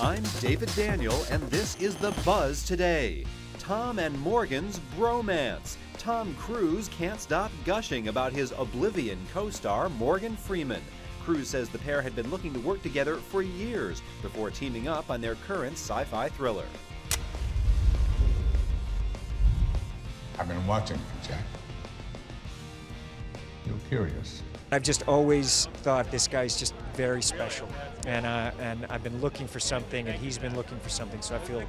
I'm David Daniel, and this is The Buzz Today. Tom and Morgan's bromance. Tom Cruise can't stop gushing about his Oblivion co star, Morgan Freeman. Cruise says the pair had been looking to work together for years before teaming up on their current sci fi thriller. I've been watching you, Jack. You're curious. I've just always thought this guy's just very special, and uh, and I've been looking for something, and he's been looking for something. So I feel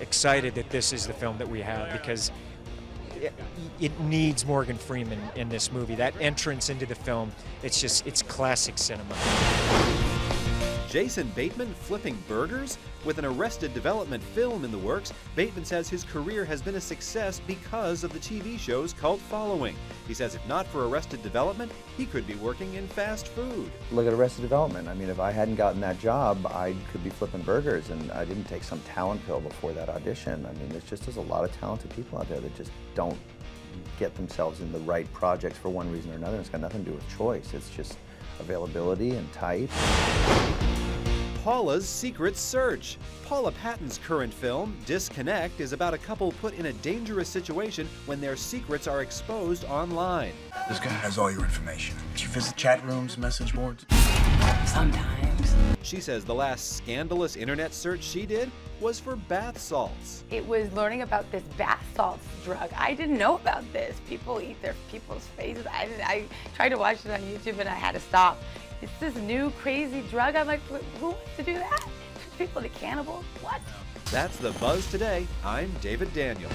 excited that this is the film that we have because it, it needs Morgan Freeman in this movie. That entrance into the film, it's just it's classic cinema. Jason Bateman flipping burgers? With an Arrested Development film in the works, Bateman says his career has been a success because of the TV show's cult following. He says if not for Arrested Development, he could be working in fast food. Look at Arrested Development. I mean, if I hadn't gotten that job, I could be flipping burgers, and I didn't take some talent pill before that audition. I mean, there's just there's a lot of talented people out there that just don't get themselves in the right projects for one reason or another. It's got nothing to do with choice. It's just availability and type. Paula's Secret Search. Paula Patton's current film, Disconnect, is about a couple put in a dangerous situation when their secrets are exposed online. This guy has all your information. Did you visit chat rooms, message boards? Sometimes. She says the last scandalous internet search she did was for bath salts. It was learning about this bath salts drug. I didn't know about this. People eat their people's faces. I, I tried to watch it on YouTube and I had to stop. It's this new crazy drug. I'm like, who wants to do that? People to cannibals? What? That's the buzz today. I'm David Daniel.